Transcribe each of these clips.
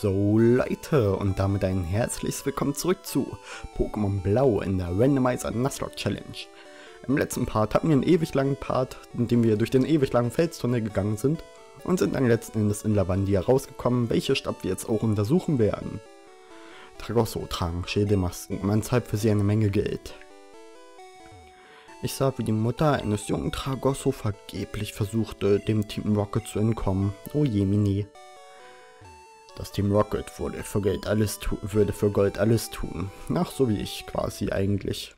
So Leute und damit ein herzliches Willkommen zurück zu Pokémon Blau in der Randomizer Nuzlocke Challenge. Im letzten Part hatten wir einen ewig langen Part, in dem wir durch den ewig langen Felstunnel gegangen sind und sind dann letzten Endes in Lavandia rausgekommen, welche Stadt wir jetzt auch untersuchen werden. Tragosso tragen Schädelmasken und man zahlt für sie eine Menge Geld. Ich sah, wie die Mutter eines jungen Tragosso vergeblich versuchte, dem Team Rocket zu entkommen. Oh je, Mini. Das Team Rocket würde für Geld alles, würde für Gold alles tun. Ach, so wie ich quasi eigentlich.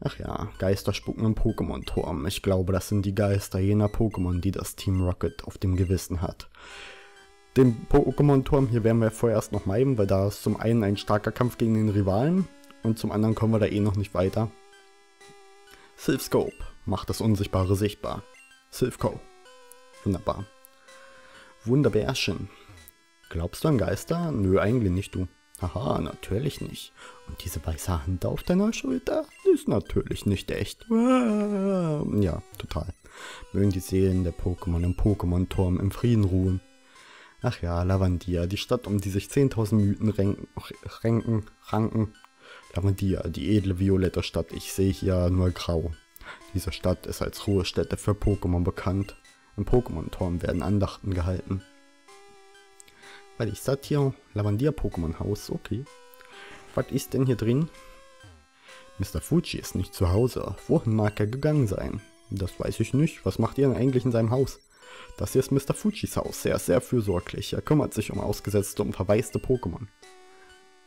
Ach ja, Geister spucken im Pokémon-Turm. Ich glaube, das sind die Geister jener Pokémon, die das Team Rocket auf dem Gewissen hat. Den Pokémon-Turm hier werden wir vorerst noch meiden, weil da ist zum einen ein starker Kampf gegen den Rivalen und zum anderen kommen wir da eh noch nicht weiter. Sylphscope macht das Unsichtbare sichtbar. Sylphco. Wunderbar. Wunderbärchen. Glaubst du an Geister? Nö, eigentlich nicht, du. Haha, natürlich nicht. Und diese weiße Hand auf deiner Schulter ist natürlich nicht echt. Ja, total. Mögen die Seelen der Pokémon im Pokémon-Turm im Frieden ruhen. Ach ja, Lavandia, die Stadt, um die sich 10.000 Mythen ranken, ranken, ranken. Lavandia, die edle violette Stadt, ich sehe hier nur grau. Diese Stadt ist als Ruhestätte für Pokémon bekannt. Im Pokémon-Turm werden Andachten gehalten. Weil ich sag hier, Lavandia Pokémon Haus, okay. Was ist denn hier drin? Mr. Fuji ist nicht zu Hause. Wohin mag er gegangen sein? Das weiß ich nicht. Was macht ihr denn eigentlich in seinem Haus? Das hier ist Mr. Fujis Haus. Er ist sehr fürsorglich. Er kümmert sich um ausgesetzte und verwaiste Pokémon.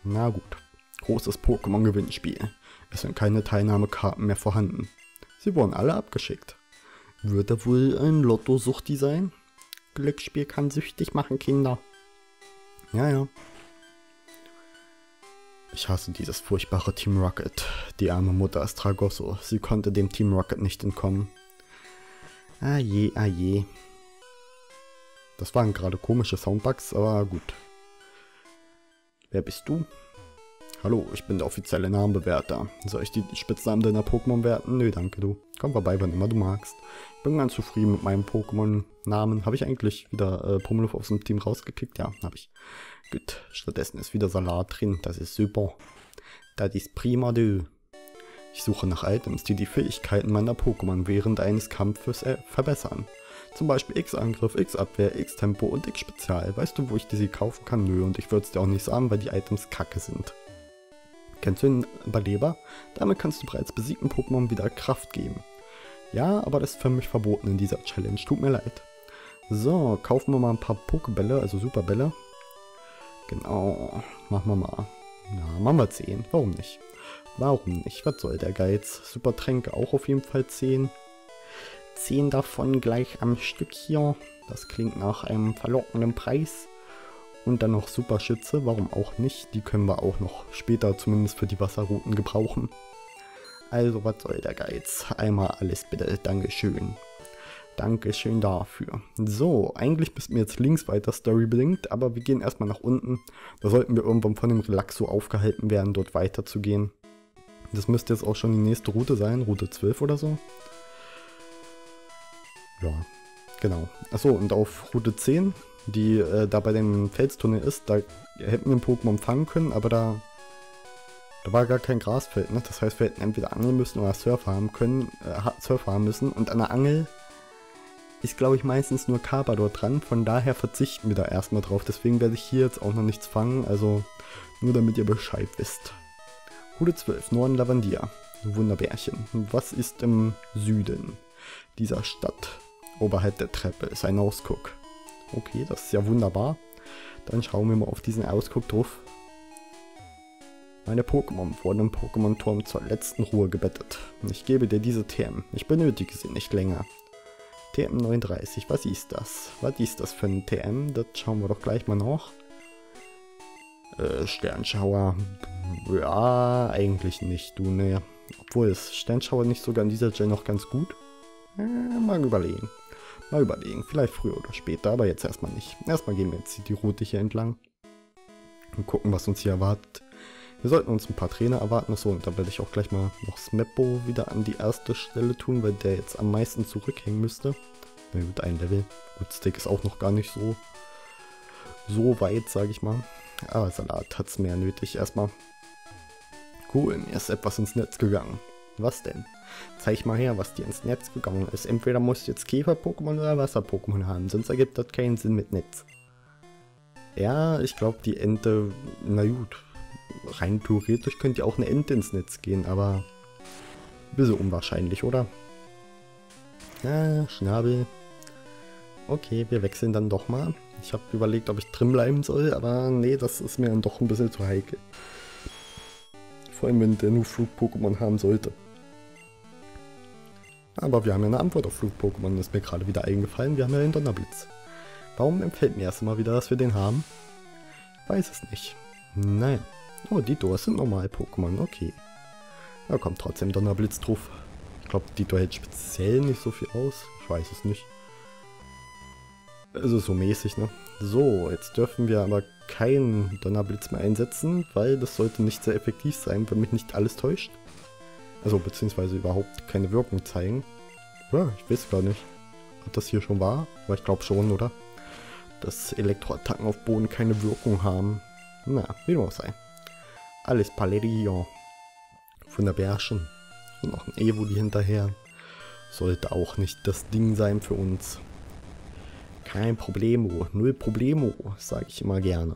Na gut. Großes Pokémon-Gewinnspiel. Es sind keine Teilnahmekarten mehr vorhanden. Sie wurden alle abgeschickt. Wird er wohl ein Lotto-Suchti sein? Glücksspiel kann süchtig machen, Kinder. Ja, ja. Ich hasse dieses furchtbare Team Rocket. Die arme Mutter Astragosso. Sie konnte dem Team Rocket nicht entkommen. Ah je, ah je. Das waren gerade komische Soundbugs, aber gut. Wer bist du? Hallo, ich bin der offizielle Namenbewerter. Soll ich die Spitznamen deiner Pokémon werten? Nö, danke du. Komm vorbei, wann immer du magst. Bin ganz zufrieden mit meinem Pokémon-Namen. Habe ich eigentlich wieder äh, Pummeluff aus dem Team rausgekickt? Ja, habe ich. Gut, stattdessen ist wieder Salat drin. Das ist super. Das ist prima du. Ich suche nach Items, die die Fähigkeiten meiner Pokémon während eines Kampfes äh, verbessern. Zum Beispiel X-Angriff, X-Abwehr, X-Tempo und X-Spezial. Weißt du, wo ich diese kaufen kann? Nö, und ich würde es dir auch nicht sagen, weil die Items kacke sind. Kennst du den Überleber? Damit kannst du bereits besiegten Pokémon wieder Kraft geben. Ja, aber das ist für mich verboten in dieser Challenge. Tut mir leid. So, kaufen wir mal ein paar Pokebälle, also Superbälle. Genau, machen wir mal. Ja, machen wir 10. Warum nicht? Warum nicht? Was soll der Geiz? Supertränke auch auf jeden Fall 10. 10 davon gleich am Stück hier. Das klingt nach einem verlockenden Preis. Und dann noch Superschütze, warum auch nicht? Die können wir auch noch später zumindest für die Wasserrouten gebrauchen. Also was soll der Geiz? Einmal alles bitte, Dankeschön. Dankeschön dafür. So, eigentlich müssten wir jetzt links weiter storybedingt, aber wir gehen erstmal nach unten. Da sollten wir irgendwann von dem Relaxo aufgehalten werden, dort weiterzugehen. Das müsste jetzt auch schon die nächste Route sein, Route 12 oder so. Ja, genau. Achso, und auf Route 10 die äh, da bei dem Felstunnel ist, da hätten wir ein Pokémon fangen können, aber da, da war gar kein Grasfeld, ne? Das heißt, wir hätten entweder angeln müssen oder Surfer haben können, äh, Surfer haben müssen und an der Angel ist, glaube ich, meistens nur Carpador dran, von daher verzichten wir da erstmal drauf, deswegen werde ich hier jetzt auch noch nichts fangen, also nur damit ihr Bescheid wisst. Route 12, Norden Lavandia. Wunderbärchen. Was ist im Süden dieser Stadt? Oberhalb der Treppe ist ein Ausguck. Okay, das ist ja wunderbar. Dann schauen wir mal auf diesen Ausguck drauf. Meine Pokémon wurden im Pokémon-Turm zur letzten Ruhe gebettet. Ich gebe dir diese TM. Ich benötige sie nicht länger. TM39, was ist das? Was ist das für ein TM? Das schauen wir doch gleich mal nach. Äh, Sternschauer. Ja, eigentlich nicht, du, ne. Obwohl ist Sternschauer nicht sogar in dieser Gen noch ganz gut? Äh, mal überlegen. Mal überlegen, vielleicht früher oder später, aber jetzt erstmal nicht. Erstmal gehen wir jetzt die Route hier entlang und gucken, was uns hier erwartet. Wir sollten uns ein paar Trainer erwarten. So, und da werde ich auch gleich mal noch Smeppo wieder an die erste Stelle tun, weil der jetzt am meisten zurückhängen müsste. Na gut, ein Level. Gut, Stick ist auch noch gar nicht so so weit, sage ich mal. Aber Salat hat es mehr nötig erstmal. Cool, mir ist etwas ins Netz gegangen. Was denn? Zeig mal her, was dir ins Netz gegangen ist. Entweder musst du jetzt Käfer-Pokémon oder Wasser-Pokémon haben, sonst ergibt das keinen Sinn mit Netz. Ja, ich glaube, die Ente, na gut, rein theoretisch könnte ja auch eine Ente ins Netz gehen, aber ein bisschen unwahrscheinlich, oder? Ja, Schnabel. Okay, wir wechseln dann doch mal. Ich habe überlegt, ob ich drin bleiben soll, aber nee, das ist mir dann doch ein bisschen zu heikel. Vor allem, wenn der nur Flug-Pokémon haben sollte. Aber wir haben ja eine Antwort auf Flug-Pokémon, ist mir gerade wieder eingefallen. Wir haben ja den Donnerblitz. Warum empfällt mir erst mal wieder, dass wir den haben? Weiß es nicht. Naja. Oh, die Doors sind Normal-Pokémon, okay. Da kommt trotzdem Donnerblitz drauf. Ich glaube, Dito hält speziell nicht so viel aus. Ich weiß es nicht. Also so mäßig, ne? So, jetzt dürfen wir aber keinen Donnerblitz mehr einsetzen, weil das sollte nicht sehr effektiv sein, wenn mich nicht alles täuscht. Also beziehungsweise überhaupt keine Wirkung zeigen. Ja, ich weiß gar nicht, ob das hier schon war, aber ich glaube schon, oder? Dass Elektroattacken auf Boden keine Wirkung haben. Na, wie auch sei. Alles Palerio. Von der Bärchen. Und noch ein Evoli hinterher. Sollte auch nicht das Ding sein für uns. Kein Problemo, null Problemo, sage ich immer gerne.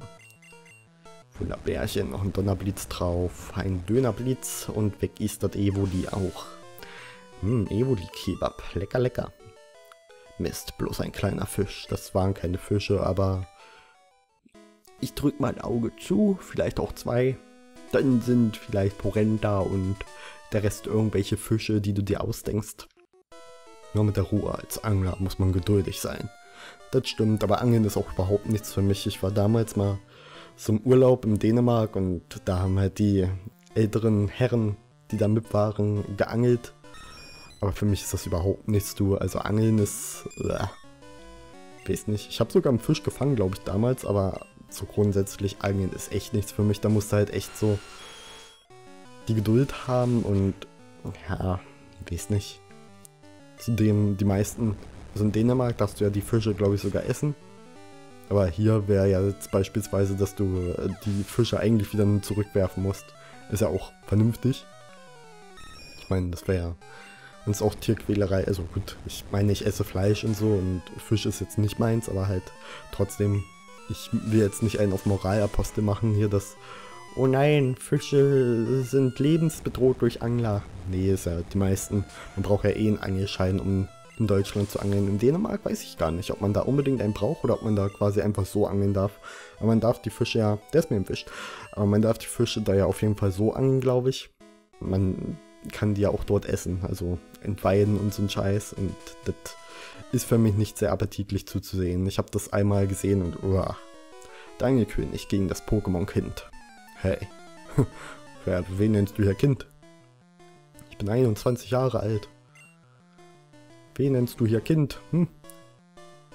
Bärchen, noch ein Donnerblitz drauf, ein Dönerblitz und weg ist das Evoli auch. Hm, Evoli-Kebab, lecker, lecker. Mist, bloß ein kleiner Fisch. Das waren keine Fische, aber ich drück mal ein Auge zu, vielleicht auch zwei. Dann sind vielleicht Porenta und der Rest irgendwelche Fische, die du dir ausdenkst. Nur mit der Ruhe als Angler muss man geduldig sein. Das stimmt, aber Angeln ist auch überhaupt nichts für mich. Ich war damals mal im Urlaub in Dänemark und da haben halt die älteren Herren, die da mit waren, geangelt. Aber für mich ist das überhaupt nichts, du. Also Angeln ist... Äh, weiß nicht. Ich habe sogar einen Fisch gefangen, glaube ich, damals, aber so grundsätzlich Angeln ist echt nichts für mich. Da musst du halt echt so die Geduld haben und ja, weiß nicht. Zudem die meisten, also in Dänemark darfst du ja die Fische, glaube ich, sogar essen. Aber hier wäre ja jetzt beispielsweise, dass du äh, die Fische eigentlich wieder zurückwerfen musst. Ist ja auch vernünftig. Ich meine, das wäre ja uns auch Tierquälerei. Also gut, ich meine, ich esse Fleisch und so und Fisch ist jetzt nicht meins, aber halt trotzdem, ich will jetzt nicht einen auf Moralapostel machen hier, dass, oh nein, Fische sind lebensbedroht durch Angler. Nee, ist ja die meisten. Man braucht ja eh einen Angelschein, um in Deutschland zu angeln. In Dänemark weiß ich gar nicht, ob man da unbedingt einen braucht oder ob man da quasi einfach so angeln darf. Aber man darf die Fische ja, der ist mir im Fisch, aber man darf die Fische da ja auf jeden Fall so angeln, glaube ich. Man kann die ja auch dort essen, also entweiden und so ein Scheiß und das ist für mich nicht sehr appetitlich zuzusehen. Ich habe das einmal gesehen und uah, der König gegen das Pokémon-Kind. Hey, wer, wen nennst du hier Kind? Ich bin 21 Jahre alt. Wen nennst du hier Kind? Hm?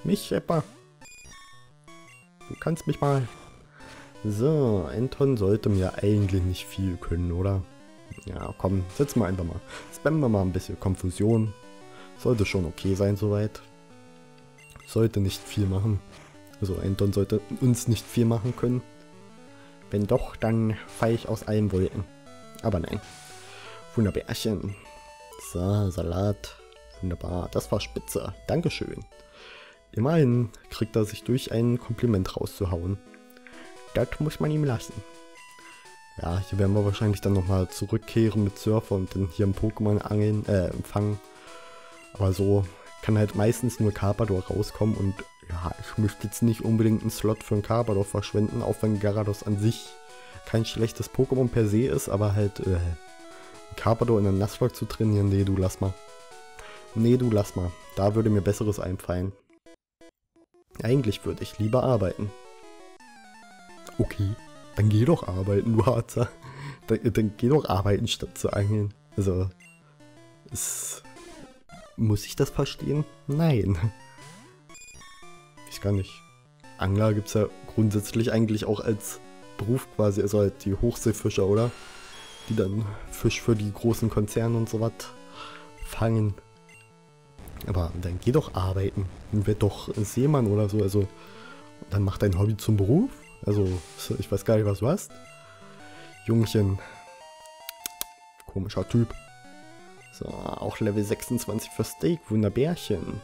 Mich, Eppa? Du kannst mich mal. So, Anton sollte mir eigentlich nicht viel können, oder? Ja, komm, setzen wir einfach mal. Spammen wir mal ein bisschen Konfusion. Sollte schon okay sein soweit. Sollte nicht viel machen. Also Anton sollte uns nicht viel machen können. Wenn doch, dann fahre ich aus allen Wolken. Aber nein. Wunderbärchen. So, Salat. Wunderbar, das war spitze. Dankeschön. Immerhin kriegt er sich durch ein Kompliment rauszuhauen. Das muss man ihm lassen. Ja, hier werden wir wahrscheinlich dann nochmal zurückkehren mit Surfer und dann hier im Pokémon angeln, äh, empfangen. Aber so kann halt meistens nur Carpador rauskommen und ja, ich möchte jetzt nicht unbedingt einen Slot für einen Carpador verschwenden, auch wenn Garados an sich kein schlechtes Pokémon per se ist, aber halt äh, Carpador in einen Nuzlocke zu trainieren, nee, du lass mal. Nee, du lass mal. Da würde mir Besseres einfallen. Eigentlich würde ich lieber arbeiten. Okay, dann geh doch arbeiten, du Harzer. Dann, dann geh doch arbeiten, statt zu angeln. Also, ist, muss ich das verstehen? Nein. Ich gar nicht. Angler gibt es ja grundsätzlich eigentlich auch als Beruf quasi, also halt die Hochseefischer, oder? Die dann Fisch für die großen Konzerne und so was fangen. Aber dann geh doch arbeiten. Werd doch Seemann oder so. Also Dann mach dein Hobby zum Beruf. Also, ich weiß gar nicht, was du hast. Jungchen. Komischer Typ. So, auch Level 26 für Steak. Wunderbärchen.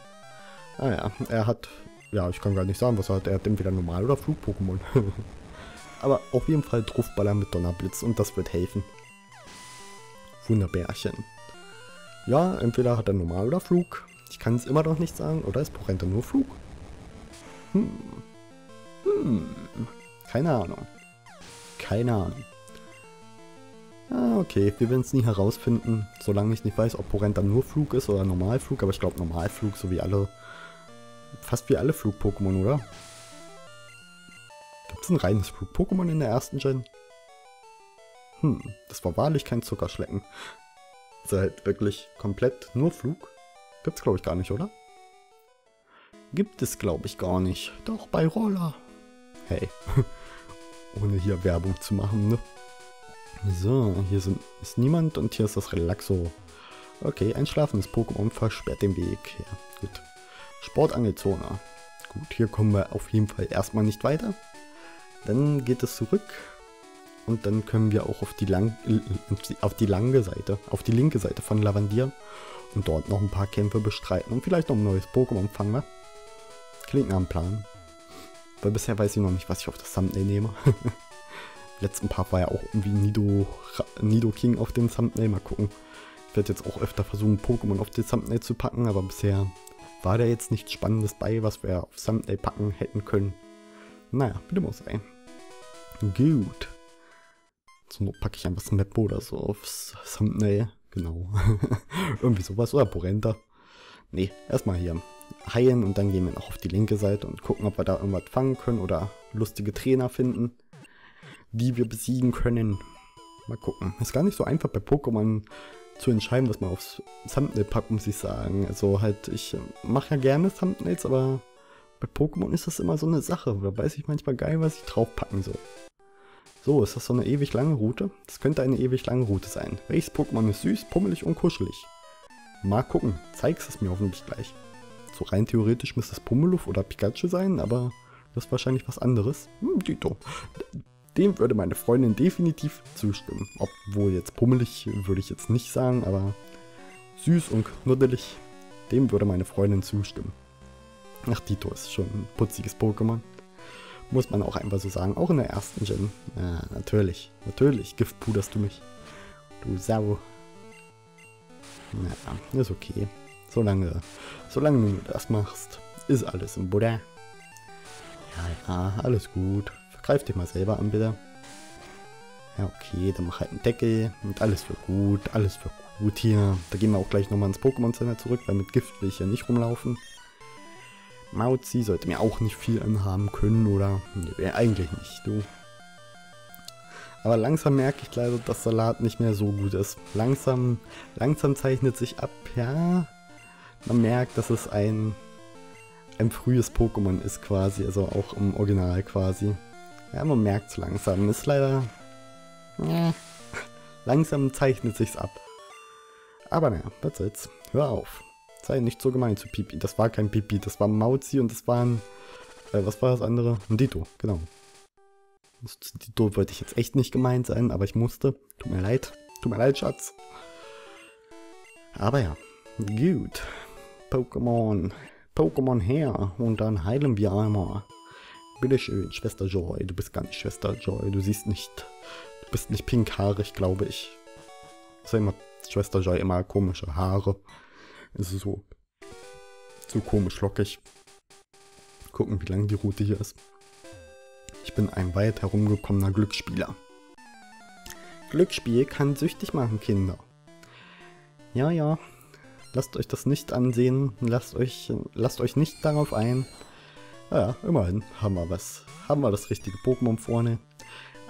Ah ja, er hat... Ja, ich kann gar nicht sagen, was er hat. Er hat entweder Normal- oder Flug-Pokémon. Aber auf jeden Fall Truffballer mit Donnerblitz und das wird helfen. Wunderbärchen. Ja, entweder hat er Normal- oder Flug. Ich kann es immer noch nicht sagen. Oder ist Porenta nur Flug? Hm. Hm. Keine Ahnung. Keine Ahnung. Ah, okay, wir werden es nie herausfinden, solange ich nicht weiß, ob Porenta nur Flug ist oder Normalflug, aber ich glaube Normalflug, so wie alle, fast wie alle Flug-Pokémon, oder? Gibt es ein reines Flug-Pokémon in der ersten Gen? Hm, das war wahrlich kein Zuckerschlecken. Also halt wirklich komplett nur Flug? Gibt's glaube ich gar nicht, oder? Gibt es glaube ich gar nicht. Doch, bei Roller. Hey. Ohne hier Werbung zu machen, ne? So, hier sind, ist niemand und hier ist das Relaxo. Okay, ein schlafendes Pokémon versperrt den Weg. Ja, gut. Sportangelzone. Gut, hier kommen wir auf jeden Fall erstmal nicht weiter. Dann geht es zurück. Und dann können wir auch auf die, lang, auf die lange Seite, auf die linke Seite von Lavandier und dort noch ein paar Kämpfe bestreiten und vielleicht noch ein neues Pokémon fangen wir. Klingt nach einem Plan. Weil bisher weiß ich noch nicht, was ich auf das Thumbnail nehme. letzten Part war ja auch irgendwie Nido, Nido King auf dem Thumbnail. Mal gucken. Ich werde jetzt auch öfter versuchen, Pokémon auf das Thumbnail zu packen, aber bisher war da jetzt nichts Spannendes bei, was wir auf Thumbnail packen hätten können. Naja, bitte muss sein. Gut. Zur Not packe ich einfach das Map oder so aufs Thumbnail. Genau. Irgendwie sowas. Oder Porenta. Nee, erstmal hier heilen und dann gehen wir noch auf die linke Seite und gucken, ob wir da irgendwas fangen können oder lustige Trainer finden die wir besiegen können. Mal gucken. Ist gar nicht so einfach bei Pokémon zu entscheiden, was man aufs Thumbnail packt, muss ich sagen. Also halt, ich mache ja gerne Thumbnails, aber bei Pokémon ist das immer so eine Sache. Da weiß ich manchmal geil, was ich draufpacken soll. So, ist das so eine ewig lange Route? Das könnte eine ewig lange Route sein. Welches Pokémon ist süß, pummelig und kuschelig? Mal gucken. Zeigst es mir hoffentlich gleich. So rein theoretisch müsste es Pummeluff oder Pikachu sein, aber das ist wahrscheinlich was anderes. Hm, Dito. Dem würde meine Freundin definitiv zustimmen. Obwohl jetzt pummelig würde ich jetzt nicht sagen, aber süß und knuddelig, dem würde meine Freundin zustimmen. Ach, Dito ist schon ein putziges Pokémon. Muss man auch einfach so sagen. Auch in der ersten Gen. Ja, natürlich. Natürlich giftpuderst du mich. Du Sau. Naja, ist okay. Solange, solange du das machst, ist alles im Buddha. Ja, ja, alles gut. Greif dich mal selber an, bitte. Ja, okay, dann mach halt einen Deckel und alles für gut, alles für gut hier. Da gehen wir auch gleich nochmal ins Pokémon Center zurück, weil mit Gift will ich ja nicht rumlaufen. Mauzi sollte mir auch nicht viel anhaben können, oder? Nee, eigentlich nicht, du. Aber langsam merke ich leider, dass Salat nicht mehr so gut ist. Langsam, langsam zeichnet sich ab, ja. Man merkt, dass es ein, ein frühes Pokémon ist quasi, also auch im Original quasi. Ja, man merkt es langsam. Ist leider... Ja, langsam zeichnet sich's ab. Aber naja, was soll's. Hör auf. Sei nicht so gemein zu Pipi. Das war kein Pipi, das war Mauzi und das war ein... Äh, was war das andere? Ein Dito, genau. Zu Dito wollte ich jetzt echt nicht gemeint sein, aber ich musste. Tut mir leid. Tut mir leid, Schatz. Aber ja. Gut. Pokémon. Pokémon her. Und dann heilen wir einmal. Bitteschön, Schwester Joy. Du bist gar nicht Schwester Joy. Du siehst nicht. Du bist nicht pinkhaarig, glaube ich. Ist immer Schwester Joy immer komische Haare. Es ist so. So komisch lockig. Gucken, wie lang die Route hier ist. Ich bin ein weit herumgekommener Glücksspieler. Glücksspiel kann süchtig machen, Kinder. Ja, ja. Lasst euch das nicht ansehen. Lasst euch, lasst euch nicht darauf ein. Ja, immerhin haben wir was. Haben wir das richtige Pokémon vorne.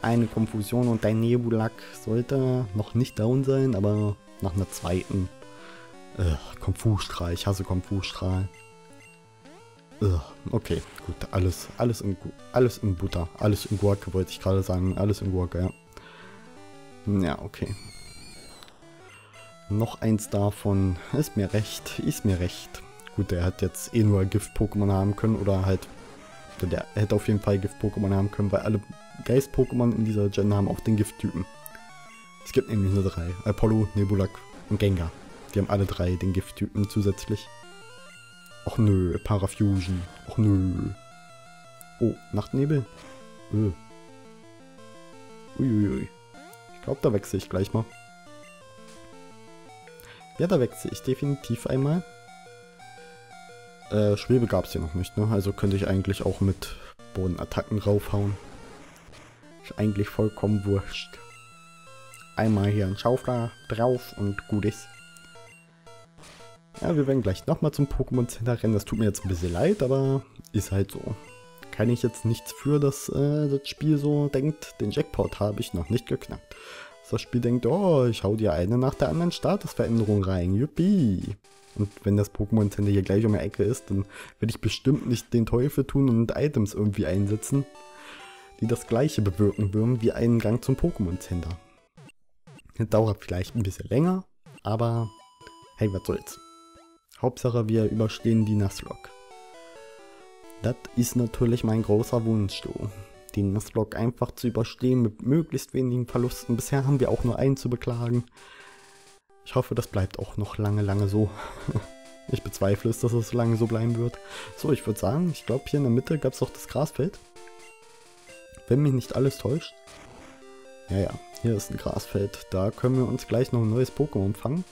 Eine Konfusion und dein Nebulak sollte noch nicht down sein, aber nach einer zweiten. Ugh, Konfusstrahl, ich hasse Konfusstrahl. Ugh, okay, gut, alles, alles in, alles in Butter, alles in Gurke wollte ich gerade sagen, alles in Gurke, ja. Ja, okay. Noch eins davon, ist mir recht, ist mir recht. Gut, der hat jetzt eh nur Gift-Pokémon haben können oder halt Der hätte auf jeden Fall Gift-Pokémon haben können, weil alle Geist-Pokémon in dieser Gen haben auch den Gift-Typen. Es gibt nämlich nur drei. Apollo, Nebulak und Gengar. Die haben alle drei den Gift-Typen zusätzlich. Och nö, Parafusion. Och nö. Oh, Nachtnebel. Öh. Uiuiui. Ich glaube, da wechsle ich gleich mal. Ja, da wechsle ich definitiv einmal. Äh, Schwebe gab es hier noch nicht, ne? Also könnte ich eigentlich auch mit Bodenattacken raufhauen. Ist eigentlich vollkommen wurscht. Einmal hier ein Schaufler drauf und gut ist. Ja, wir werden gleich nochmal zum Pokémon Center rennen. Das tut mir jetzt ein bisschen leid, aber ist halt so. Kann ich jetzt nichts für, dass äh, das Spiel so denkt, den Jackpot habe ich noch nicht geknackt. Das Spiel denkt, oh, ich hau dir eine nach der anderen Statusveränderung rein. Yuppie. Und wenn das Pokémon Center hier gleich um die Ecke ist, dann werde ich bestimmt nicht den Teufel tun und Items irgendwie einsetzen, die das gleiche bewirken würden wie einen Gang zum Pokémon Center. Das dauert vielleicht ein bisschen länger, aber hey, was soll's. Hauptsache wir überstehen die Nuzlocke. Das ist natürlich mein großer Wunsch, du. Den Nuzlocke einfach zu überstehen mit möglichst wenigen Verlusten. Bisher haben wir auch nur einen zu beklagen. Ich hoffe, das bleibt auch noch lange, lange so. ich bezweifle es, dass es so lange so bleiben wird. So, ich würde sagen, ich glaube hier in der Mitte gab es doch das Grasfeld. Wenn mich nicht alles täuscht. Ja, ja, hier ist ein Grasfeld. Da können wir uns gleich noch ein neues Pokémon fangen.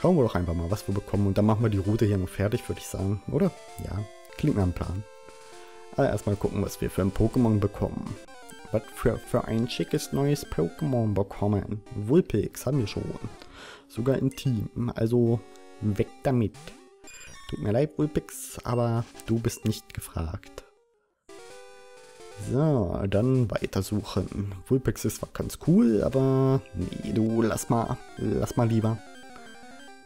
Schauen wir doch einfach mal, was wir bekommen. Und dann machen wir die Route hier noch fertig, würde ich sagen. Oder? Ja, klingt nach einem Plan. Aber erstmal gucken, was wir für ein Pokémon bekommen. Was für, für ein schickes neues Pokémon bekommen. Vulpix haben wir schon. Sogar im Team. Also weg damit. Tut mir leid, Vulpix, aber du bist nicht gefragt. So, dann weitersuchen. Vulpix ist zwar ganz cool, aber nee, du lass mal, lass mal lieber.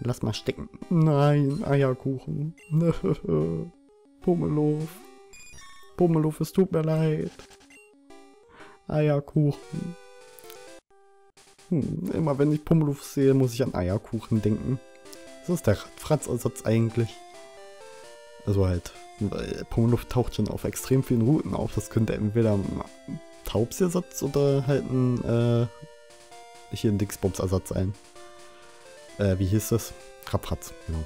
Lass mal stecken. Nein, Eierkuchen. Pummeluff. Pummeluff, es tut mir leid. Eierkuchen. Hm, immer wenn ich Pummeluff sehe, muss ich an Eierkuchen denken. Das ist der Franz-Ersatz eigentlich. Also halt, weil Pummeluff taucht schon auf extrem vielen Routen auf. Das könnte entweder ein Taubsersatz oder halt ein, äh, hier ein Dixbombs-Ersatz sein. Äh, wie hieß das? Krabratz, genau.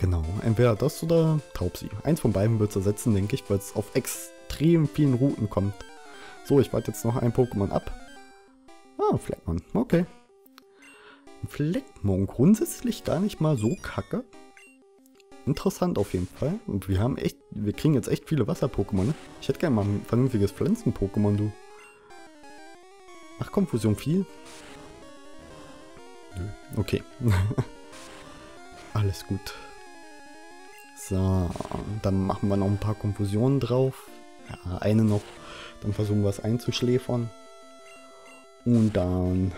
Genau, entweder das oder Taubsi. Eins von beiden wird es ersetzen, denke ich, weil es auf extrem vielen Routen kommt. So, ich warte jetzt noch ein Pokémon ab. Ah, Fleckmon. Okay. Fleckmon grundsätzlich gar nicht mal so kacke. Interessant auf jeden Fall. Und wir haben echt, wir kriegen jetzt echt viele Wasser-Pokémon, ne? Ich hätte gerne mal ein vernünftiges Pflanzen-Pokémon, du. Ach, Konfusion viel? Okay. Alles gut. So, dann machen wir noch ein paar Konfusionen drauf. Ja, eine noch. Dann versuchen wir es einzuschläfern. Und dann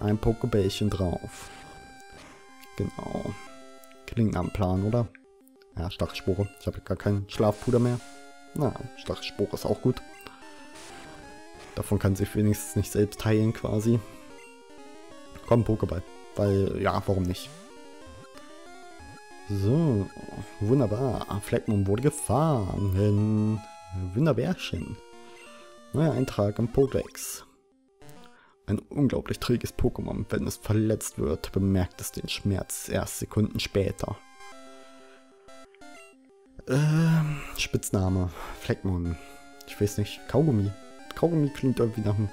ein Pokebällchen drauf. Genau. Klingt am Plan, oder? Ja, Stachelspore. Ich habe gar keinen Schlafpuder mehr. Na, Stachelspore ist auch gut. Davon kann sich wenigstens nicht selbst heilen quasi. Komm, Pokéball. Weil, ja, warum nicht? So, wunderbar. Fleckmon wurde gefahren. Wunderbärchen. Neuer Eintrag im Podex. Ein unglaublich träges Pokémon. Wenn es verletzt wird, bemerkt es den Schmerz erst Sekunden später. Ähm, Spitzname. Fleckmon. Ich weiß nicht. Kaugummi. Kaugummi klingt irgendwie nach einem...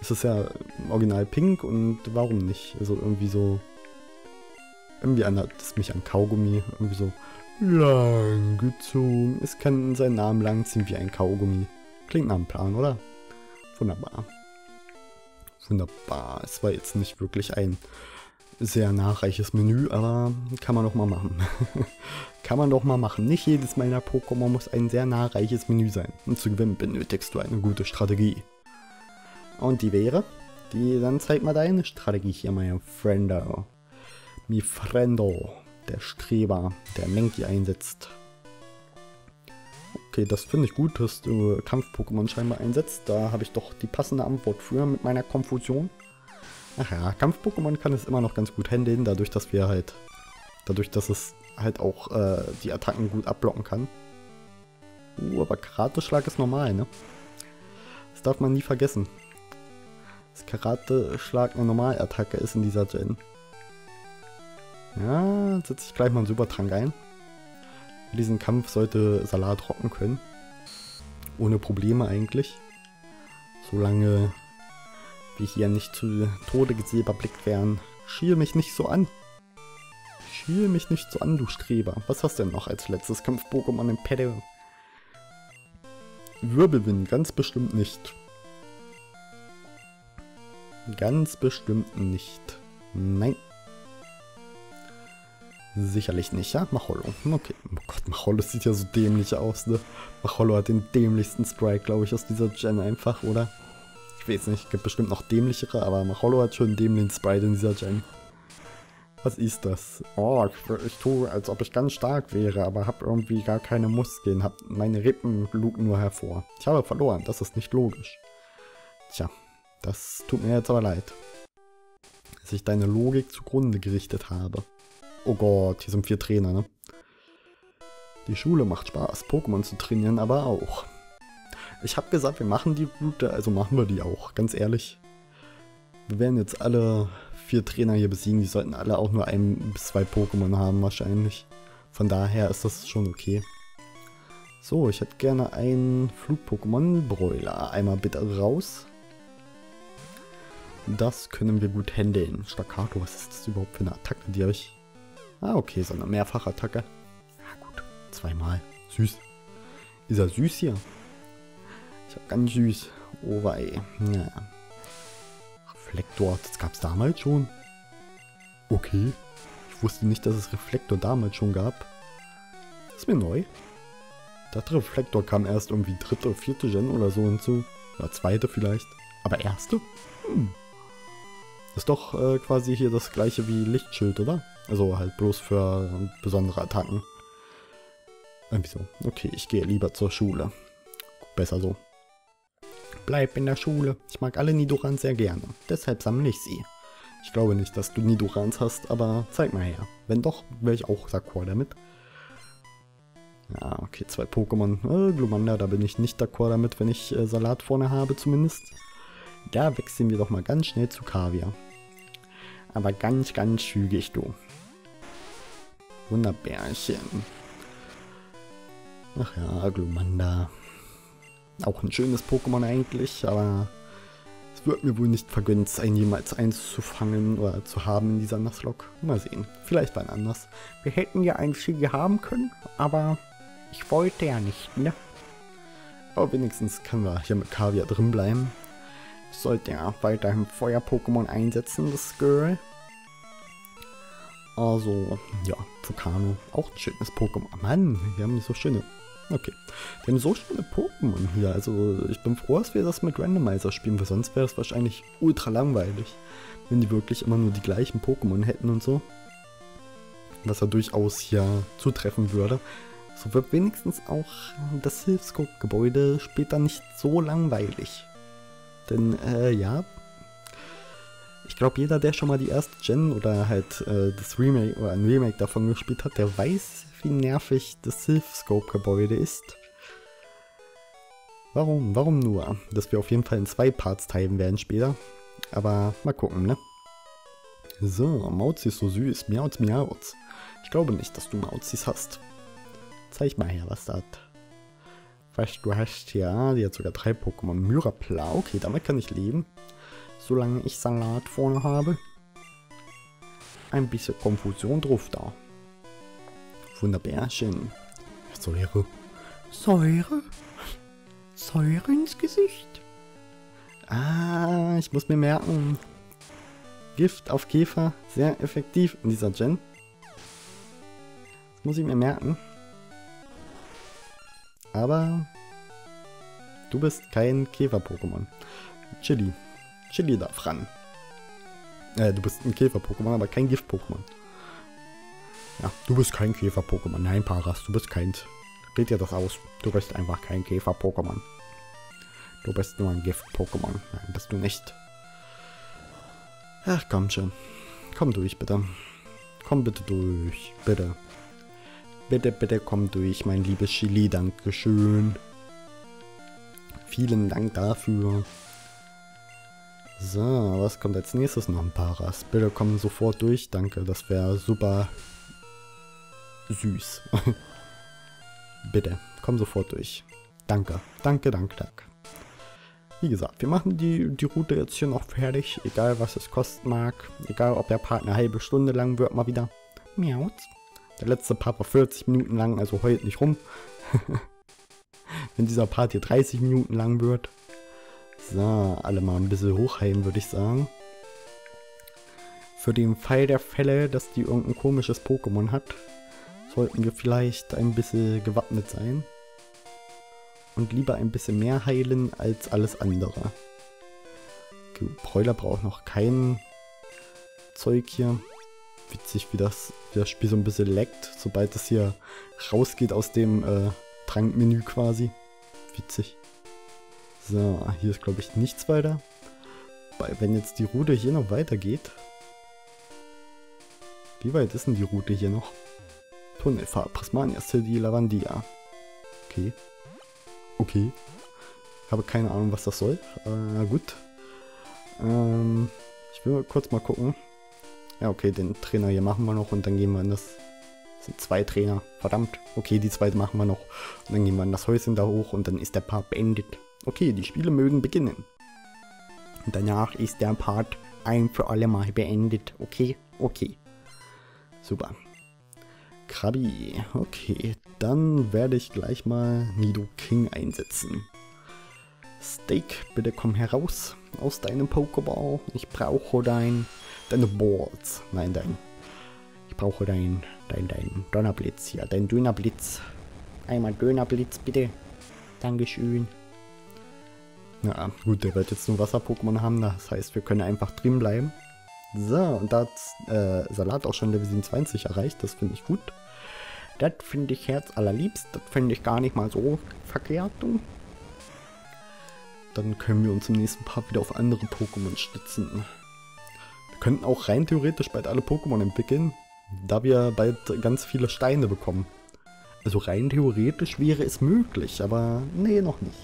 Es ist ja original pink und warum nicht? Also irgendwie so... Irgendwie erinnert es mich an Kaugummi. Irgendwie so langgezogen. Es kann seinen Namen langziehen wie ein Kaugummi. Klingt nach einem Plan, oder? Wunderbar. Wunderbar. Es war jetzt nicht wirklich ein sehr nachreiches Menü, aber kann man doch mal machen. kann man doch mal machen. Nicht jedes meiner Pokémon muss ein sehr nachreiches Menü sein. Und zu gewinnen benötigst du eine gute Strategie. Und die wäre? Die, dann zeig mal deine Strategie hier, mein Friendo. Mi Friendo. Der Streber, der Menki einsetzt. Okay, das finde ich gut, dass du Kampf-Pokémon scheinbar einsetzt. Da habe ich doch die passende Antwort für mit meiner Konfusion. Ach ja, Kampf-Pokémon kann es immer noch ganz gut handeln, dadurch, dass wir halt, dadurch, dass es halt auch äh, die Attacken gut abblocken kann. Uh, aber Karate-Schlag ist normal, ne? Das darf man nie vergessen. Das Karate-Schlag eine Normalattacke ist in dieser Gen. Ja, setze ich gleich mal einen Supertrank ein. Diesen Kampf sollte Salat rocken können. Ohne Probleme eigentlich. Solange wir hier nicht zu Tode gesilberblickt werden. Schiel mich nicht so an. Schiel mich nicht so an, du Streber. Was hast du denn noch als letztes Kampf-Pokémon im Pedal? Wirbelwind, ganz bestimmt nicht. Ganz bestimmt nicht. Nein. Sicherlich nicht, ja? Machollo. Okay. Oh Gott, Machollo sieht ja so dämlich aus, ne? Machollo hat den dämlichsten Sprite, glaube ich, aus dieser Gen einfach, oder? Ich weiß nicht, gibt bestimmt noch dämlichere, aber Machollo hat schon einen dämlichen Sprite in dieser Gen. Was ist das? Oh, ich, ich tue, als ob ich ganz stark wäre, aber habe irgendwie gar keine Muskeln, hab meine Rippen lugen nur hervor. Ich habe verloren, das ist nicht logisch. Tja, das tut mir jetzt aber leid. Dass ich deine Logik zugrunde gerichtet habe. Oh Gott, hier sind vier Trainer, ne? Die Schule macht Spaß, Pokémon zu trainieren aber auch. Ich habe gesagt, wir machen die Route, also machen wir die auch, ganz ehrlich. Wir werden jetzt alle vier Trainer hier besiegen. Die sollten alle auch nur ein bis zwei Pokémon haben wahrscheinlich. Von daher ist das schon okay. So, ich hätte gerne einen Flug-Pokémon. Broiler. Einmal bitte raus. Das können wir gut handeln. Staccato, was ist das überhaupt für eine Attacke? Die habe ich... Ah, okay, so eine Mehrfachattacke. Ja gut, zweimal. Süß. Ist er süß hier? Ich hab ganz süß. Oh wei. Ja. Reflektor, das gab es damals schon. Okay. Ich wusste nicht, dass es Reflektor damals schon gab. Das ist mir neu. Der Reflektor kam erst irgendwie dritte, vierte Gen oder so hinzu. Oder zweite vielleicht. Aber erste? Hm. Ist doch äh, quasi hier das gleiche wie Lichtschild, oder? Also halt bloß für besondere Attacken. Irgendwie so. Okay, ich gehe lieber zur Schule. Besser so. Bleib in der Schule. Ich mag alle Nidorans sehr gerne. Deshalb sammle ich sie. Ich glaube nicht, dass du Nidorans hast, aber zeig mal her. Wenn doch, wäre ich auch d'accord damit. Ja, okay, zwei Pokémon. Äh, Glumanda, da bin ich nicht d'accord damit, wenn ich äh, Salat vorne habe zumindest. Da wechseln wir doch mal ganz schnell zu Kaviar. Aber ganz, ganz zügig, du. Wunderbärchen. Ach ja, Glumanda. Auch ein schönes Pokémon eigentlich, aber es wird mir wohl nicht vergönnt sein, jemals eins zu fangen oder zu haben in dieser Nuzlocke. Mal sehen, vielleicht wann anders. Wir hätten ja ein Schiege haben können, aber ich wollte ja nicht, ne? Aber wenigstens können wir hier mit Kaviar drin bleiben. Ich sollte ja weiterhin Feuer-Pokémon einsetzen, das Girl. Also, ja, Vulcano, auch ein schönes Pokémon. Mann, wir haben so schöne Okay. Wir haben so schöne Pokémon hier. Also ich bin froh, dass wir das mit Randomizer spielen, weil sonst wäre es wahrscheinlich ultra langweilig, wenn die wirklich immer nur die gleichen Pokémon hätten und so. Was ja durchaus hier zutreffen würde. So wird wenigstens auch das Hilfsgebäude später nicht so langweilig. Denn, äh, ja, ich glaube, jeder, der schon mal die erste Gen oder halt äh, das Remake oder ein Remake davon gespielt hat, der weiß, wie nervig das Sylph-Scope-Gebäude ist. Warum? Warum nur? Dass wir auf jeden Fall in zwei Parts teilen werden später. Aber mal gucken, ne? So, Mauzi ist so süß. Miauz, Miauz. Ich glaube nicht, dass du Mauzis hast. Zeig mal her, was das hat. Was du hast ja, die hat sogar drei Pokémon. Myrapla, okay, damit kann ich leben. Solange ich Salat vorne habe. Ein bisschen Konfusion drauf da. Wunderbärchen. Säure. Säure? Säure ins Gesicht? Ah, ich muss mir merken. Gift auf Käfer, sehr effektiv in dieser Gen. Das muss ich mir merken. Aber du bist kein Käfer-Pokémon. Chili. Chili darf ran. Äh, du bist ein Käfer-Pokémon, aber kein Gift-Pokémon. Ja, du bist kein Käfer-Pokémon. Nein, Paras, du bist keins. Red dir das aus. Du bist einfach kein Käfer-Pokémon. Du bist nur ein Gift-Pokémon. Nein, bist du nicht. Ach, komm schon. Komm durch, bitte. Komm bitte durch. Bitte. Bitte, bitte komm durch, mein liebes Chili. Dankeschön. Vielen Dank dafür. So, was kommt als nächstes noch ein Paras? Bitte komm sofort durch. Danke, das wäre super süß. Bitte, komm sofort durch. Danke, danke, danke, danke. Wie gesagt, wir machen die, die Route jetzt hier noch fertig, egal was es kosten mag. Egal, ob der Part eine halbe Stunde lang wird, mal wieder. Miauz. Der letzte Part war 40 Minuten lang, also heult nicht rum. Wenn dieser Part hier 30 Minuten lang wird. So, alle mal ein bisschen hochheilen, würde ich sagen. Für den Fall der Fälle, dass die irgendein komisches Pokémon hat, sollten wir vielleicht ein bisschen gewappnet sein. Und lieber ein bisschen mehr heilen als alles andere. Bräuler braucht noch kein Zeug hier. Witzig, wie das, wie das Spiel so ein bisschen leckt, sobald es hier rausgeht aus dem äh, Trankmenü quasi. Witzig. So, hier ist glaube ich nichts weiter. Weil wenn jetzt die Route hier noch weitergeht. Wie weit ist denn die Route hier noch? Tunnelfahrt, Prismania City, Lavandia. Okay. Okay. Habe keine Ahnung, was das soll. Äh, gut. Ähm, ich will kurz mal gucken. Ja, okay, den Trainer hier machen wir noch und dann gehen wir in das... das sind zwei Trainer. Verdammt. Okay, die zweite machen wir noch. Und dann gehen wir in das Häuschen da hoch und dann ist der Part beendet. Okay, die Spiele mögen beginnen. Und danach ist der Part ein für alle Mal beendet. Okay? Okay. Super. Krabi. Okay, dann werde ich gleich mal Nido King einsetzen. Steak, bitte komm heraus aus deinem Pokéball. Ich brauche dein, deine Balls. Nein, dein. Ich brauche dein, dein, dein Donnerblitz hier, dein Dönerblitz. Einmal Dönerblitz, bitte. Dankeschön. Ja, gut, der wird jetzt nur Wasser-Pokémon haben, das heißt, wir können einfach drin bleiben. So, und da hat äh, Salat auch schon Level 27 erreicht, das finde ich gut. Das finde ich herz allerliebst, das finde ich gar nicht mal so verkehrt. Dann können wir uns im nächsten Part wieder auf andere Pokémon stützen. Wir könnten auch rein theoretisch bald alle Pokémon entwickeln, da wir bald ganz viele Steine bekommen. Also rein theoretisch wäre es möglich, aber nee, noch nicht.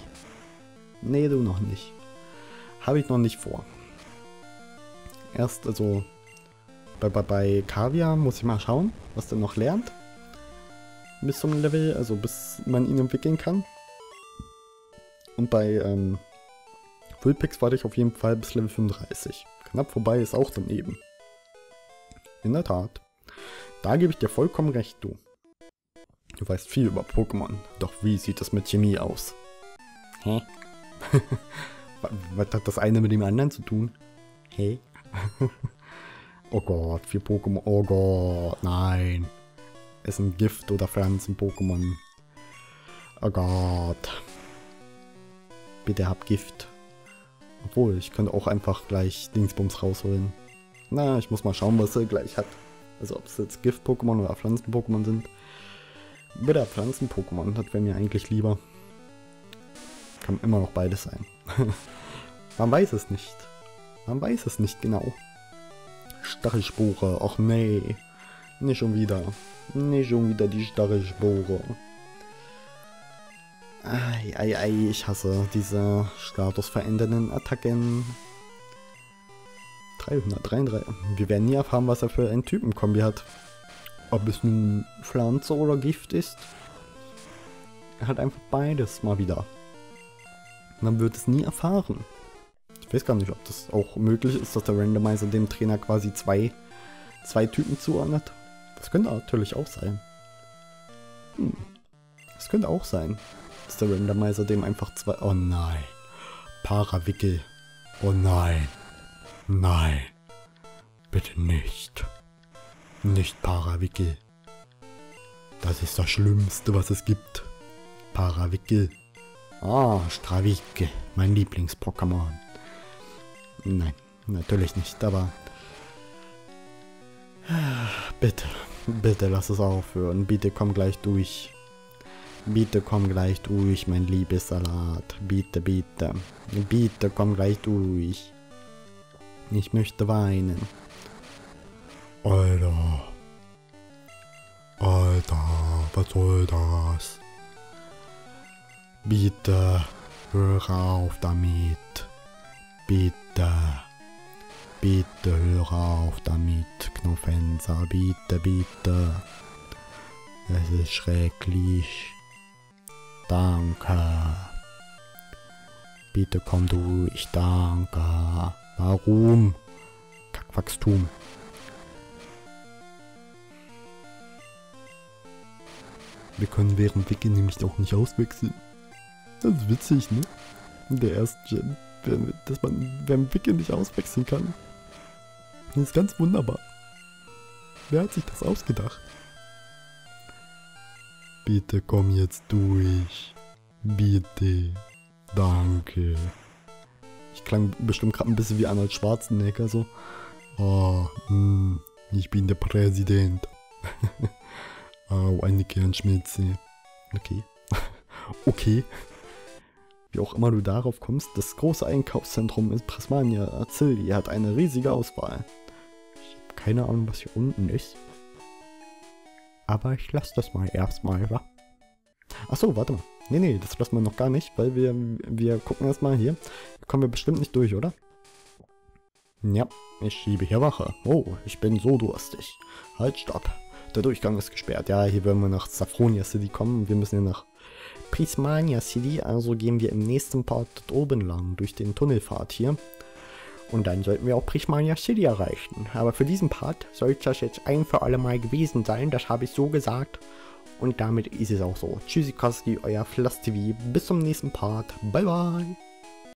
Nee, du noch nicht. Habe ich noch nicht vor. Erst, also, bei, bei, bei Kaviar muss ich mal schauen, was der noch lernt. Bis zum Level, also bis man ihn entwickeln kann. Und bei ähm, Vulpix warte ich auf jeden Fall bis Level 35. Knapp vorbei ist auch daneben. In der Tat. Da gebe ich dir vollkommen recht, du. Du weißt viel über Pokémon. Doch wie sieht das mit Chemie aus? Hä? Was hat das eine mit dem anderen zu tun? Hä? oh Gott, vier Pokémon. Oh Gott, nein. Es sind Gift- oder Pflanzen-Pokémon. Oh Gott. Bitte hab Gift. Obwohl, ich könnte auch einfach gleich Dingsbums rausholen. Na, ich muss mal schauen, was er gleich hat. Also ob es jetzt Gift-Pokémon oder Pflanzen-Pokémon sind. Bitte Pflanzen-Pokémon, das wäre mir eigentlich lieber. Kann immer noch beides sein. Man weiß es nicht. Man weiß es nicht genau. Stachelspore, ach nee. Nicht schon wieder. Nicht schon wieder die Stachelspore. Ei, ei, ei, ich hasse diese statusverändernden Attacken. 333. Wir werden nie erfahren, was er für ein Typenkombi hat. Ob es nun Pflanze oder Gift ist. Er hat einfach beides mal wieder. Man wird es nie erfahren. Ich weiß gar nicht, ob das auch möglich ist, dass der Randomizer dem Trainer quasi zwei, zwei Typen zuordnet. Das könnte natürlich auch sein. Hm. Das könnte auch sein, dass der Randomizer dem einfach zwei... Oh nein. Parawickel. Oh nein. Nein. Bitte nicht. Nicht Parawickel. Das ist das Schlimmste, was es gibt. Parawickel. Ah, Stravike, mein Lieblings-Pokémon. Nein, natürlich nicht, aber... Bitte, bitte lass es aufhören. Bitte komm gleich durch. Bitte komm gleich durch, mein liebes Salat. Bitte, bitte. Bitte komm gleich durch. Ich möchte weinen. Alter. Alter, was soll das? Bitte, hör auf damit. Bitte. Bitte hör auf damit, Knofenser. Bitte, bitte. Es ist schrecklich. Danke. Bitte komm durch, danke. Warum? Kackwachstum. Wir können während Wiki nämlich auch nicht auswechseln. Das ist witzig, ne? Der ersten Gen, dass man während Wiki nicht auswechseln kann. Das ist ganz wunderbar. Wer hat sich das ausgedacht? Bitte komm jetzt durch. Bitte. Danke. Ich klang bestimmt gerade ein bisschen wie Arnold Schwarzenegger, so. Oh, hm, ich bin der Präsident. Au, eine Kernschmelze. Okay. okay. Wie auch immer du darauf kommst, das große Einkaufszentrum in Prismania Azilli hat eine riesige Auswahl. Ich habe keine Ahnung, was hier unten ist. Aber ich lasse das mal erstmal, wa? Achso, warte mal. Nee, nee, das lassen wir noch gar nicht, weil wir, wir gucken erstmal hier. Kommen wir bestimmt nicht durch, oder? Ja, ich schiebe hier Wache. Oh, ich bin so durstig. Halt, stopp. Der Durchgang ist gesperrt. Ja, hier werden wir nach Saffronia City kommen. Wir müssen ja nach Prismania City. Also gehen wir im nächsten Part dort oben lang, durch den Tunnelpfad hier. Und dann sollten wir auch Prismania City erreichen. Aber für diesen Part sollte das jetzt ein für alle Mal gewesen sein. Das habe ich so gesagt. Und damit ist es auch so. Tschüssikowski, euer Flass TV. Bis zum nächsten Part. Bye bye.